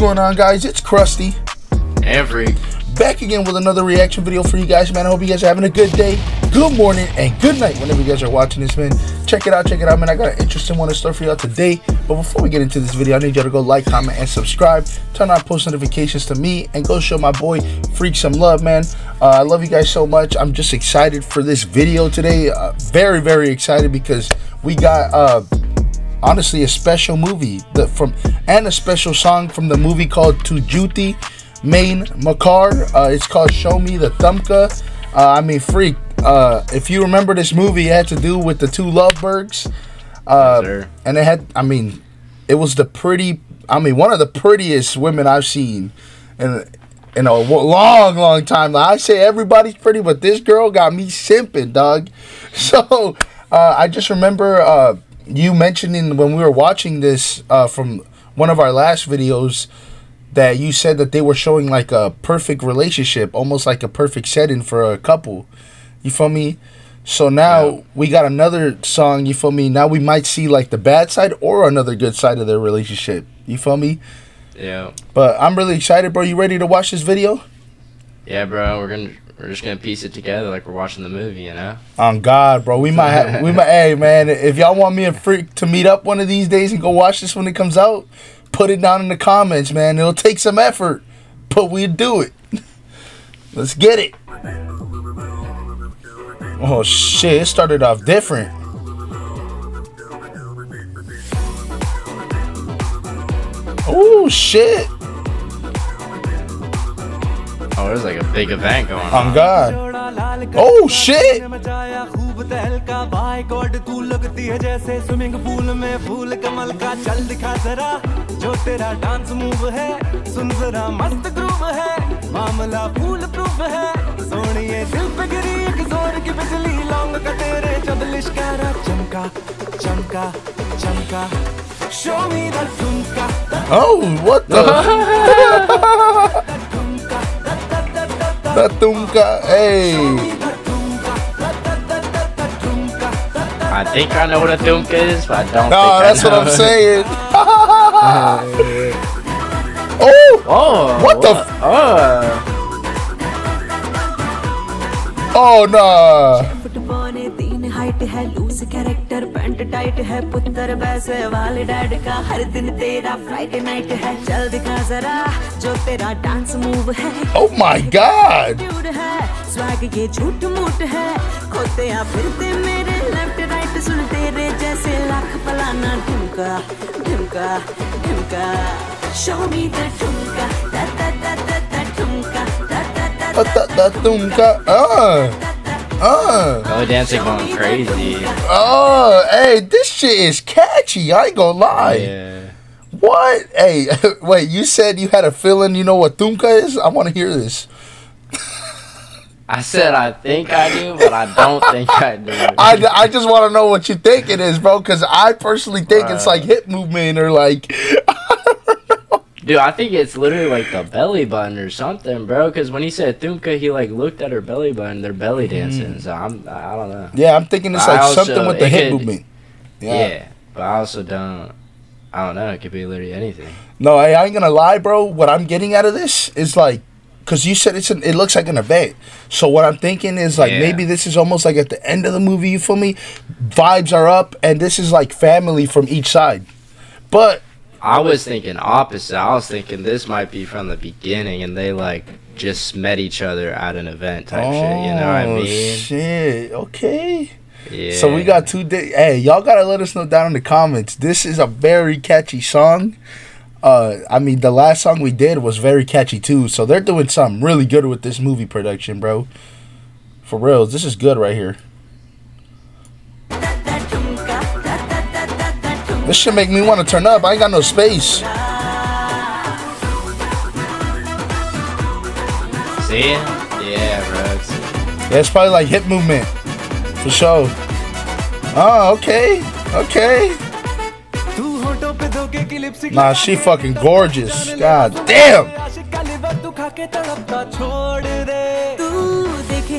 Going on, guys? It's Krusty. Every Back again with another reaction video for you guys, man. I hope you guys are having a good day, good morning, and good night whenever you guys are watching this, man. Check it out, check it out, man. I got an interesting one in store for y'all today. But before we get into this video, I need y'all to go like, comment, and subscribe. Turn on post notifications to me, and go show my boy Freak some love, man. Uh, I love you guys so much. I'm just excited for this video today. Uh, very, very excited because we got... Uh, honestly a special movie the, from and a special song from the movie called Tujuti Main Makar. Uh, it's called Show Me the Thumka. Uh, I mean, freak. Uh, if you remember this movie, it had to do with the two lovebirds. Uh, Yes, and it had, I mean, it was the pretty, I mean, one of the prettiest women I've seen in, in a long, long time. Like, I say everybody's pretty, but this girl got me simping, dog. So uh, I just remember uh, you mentioning when we were watching this uh, from one of our last videos that you said that they were showing like a perfect relationship, almost like a perfect setting for a couple. You feel me? So now Yeah. we got another song, you feel me? Now we might see like the bad side or another good side of their relationship. You feel me? yeah, But I'm really excited, bro. You ready to watch this video? Yeah, bro. We're gonna we're just gonna piece it together like we're watching the movie, you know. On God, bro. We might have, we might hey man, if y'all want me and Freak to meet up one of these days and go watch this when it comes out, put it down in the comments, man. It'll take some effort, but we'll do it. Let's get it. Oh shit, it started off different. Oh shit Oh, there's like a big event going On on. God. Oh shit. मचाया खूब तहलका bye God तू लगती है जैसे swimming pool में फूल कमल का चल दिखा जरा जो तेरा डांस मूव है सुन जरा मस्त ग्रूव है मामला फूल प्रूफ है सोनिए दिल पे गिरी एक जोर की बिजली लौंग का तेरे जब लिश्कारा चमका चमका चमका शो मी द ठुमका Oh, what the? the Hey. I think I know what a thumka is, but I don't. No, that's what I'm saying. oh, Oh, What the f- Oh, no. nah. Height है loose character pant tight है पुत्र वैसे वाले dad का हर दिन तेरा Friday night है। चल दिखा जरा जो तेरा डांस मूव है। Oh my God. है स्वैग ये झूठ मूठ है। खोते या फिरते मेरे लेफ़्ट राइट सुन तेरे जैसे लाख पलाना ढुमका ढुमका ढुमका। शो मी द ढुमका दा दा दा दा दा ढुमका दा दा दा the, the Tumka. Uh. Belly dancing going crazy. Oh, hey, this shit is catchy. I ain't gonna lie. Yeah. What? Hey, wait, you said you had a feeling you know what Thumka is? I want to hear this. I said I think I do, but I don't think I do. I, I just want to know what you think it is, bro, because I personally think it's like hip movement or like. Dude, I think it's literally like the belly button or something, bro. Because when he said Thumka, he like looked at her belly button. They're belly mm-hmm. dancing. So I'm, I don't know. Yeah, I'm thinking it's I like also- something with the hip could- movement. Yeah. but I also don't. I don't know. It could be literally anything. No, I, I ain't gonna lie, bro. What I'm getting out of this is like, cause you said it's an, it looks like an event. So what I'm thinking is like Yeah. maybe this is almost like at the end of the movie. You feel me? Vibes are up, and this is like family from each side. But I was thinking opposite. I was thinking this might be from the beginning, and they like just met each other at an event type shit. You know what I Oh, mean? Shit. Okay. Yeah. So we got two days. Hey, y'all gotta let us know down in the comments. This is a very catchy song. Uh, I mean, the last song we did was very catchy too. So they're doing something really good with this movie production, bro. For real, this is good right here. This shit make me want to turn up. I ain't got no space. See? Yeah, bro. Yeah, it's probably like hip movement. For sure. Oh, okay. Okay. Nah, she fucking gorgeous. God damn.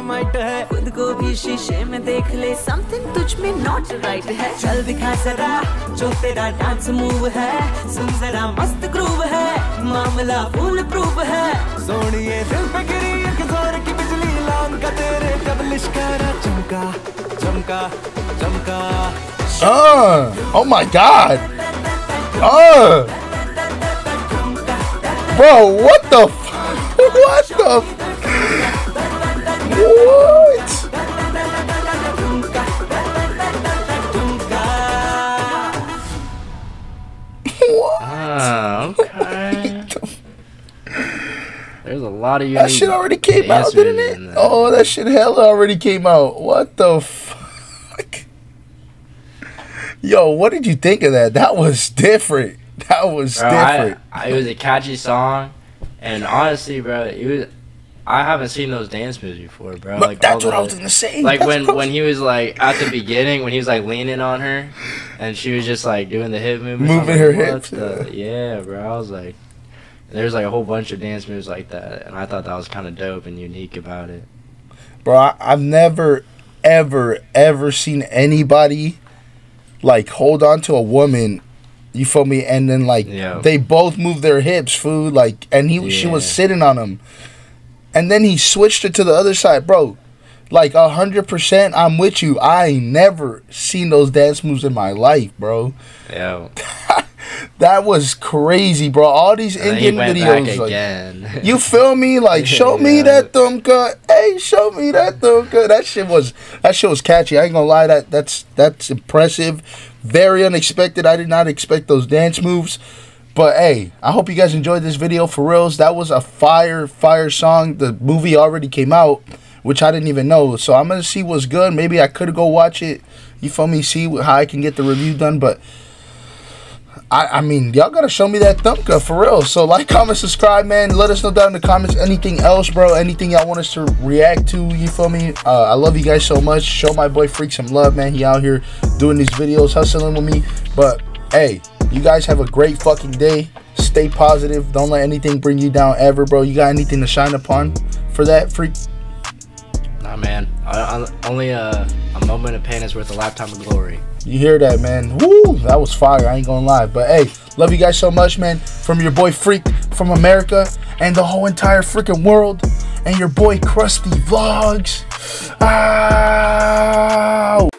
Dynamite है। खुद को भी शीशे में देख ले। Something तुझ में नॉट राइट है। चल दिखा जरा जो तेरा डांस मूव है। सुन जरा मस्त ग्रूव है। मामला फुल प्रूफ है। सोनिए दिल पे गिरी एक ज़ोर की बिजली। लान का तेरे जब लिश्कारा चमका चमका चमका। Uh, oh my god. Uh. Bro, what the f- What the f- What? What? Ah, okay. There's a lot of unique That shit already came out, didn't it? Oh, that shit hella already came out. What the fuck? Yo, what did you think of that? That was different. That was Bro, I, different. I, it was a catchy song, and honestly, bro, it was. I haven't seen those dance moves before, bro. But like that's what I the- was gonna say. Like That's when when he was like at the beginning when he was like leaning on her, and she was just like doing the hip movement, Moving her hips, Yeah, bro. I was like, there's like a whole bunch of dance moves like that, and I thought that was kind of dope and unique about it. bro, I, I've never, ever, ever seen anybody like hold on to a woman. You feel me? And then like Yeah. they both move their hips, food. Like, and he she was sitting on him, and then he switched it to the other side, bro. Like a hundred percent, I'm with you. I ain't never seen those dance moves in my life, bro. Yeah. That was crazy, bro. All these And Indian videos, like, you feel me? Like, show me Yeah. that thumka. Hey, show me that thumka. That shit was that shit was catchy. I ain't gonna lie. That that's that's impressive. Very unexpected. I did not expect those dance moves. But hey, I hope you guys enjoyed this video. For reals, that was a fire fire song. The movie already came out, which I didn't even know. So I'm gonna see what's good. Maybe I could go watch it. You feel me? See how I can get the review done. But I, I mean, y'all gotta show me that thumka for real. So like, comment, subscribe, man. Let us know down in the comments anything else, bro. Anything y'all want us to react to. You feel me? Uh, I love you guys so much. Show my boy Freak some love, man. He out here doing these videos, hustling with me. But hey, you guys have a great fucking day. Stay positive. Don't let anything bring you down ever, bro. You got anything to shine upon for that, Freak? nah, man. I, I, only a, a moment of pain is worth a lifetime of glory. You hear that, man? Woo, that was fire. I ain't gonna lie. But hey, love you guys so much, man. From your boy Freak from America and the whole entire freaking world, and your boy Krusty Vlogs. Ow!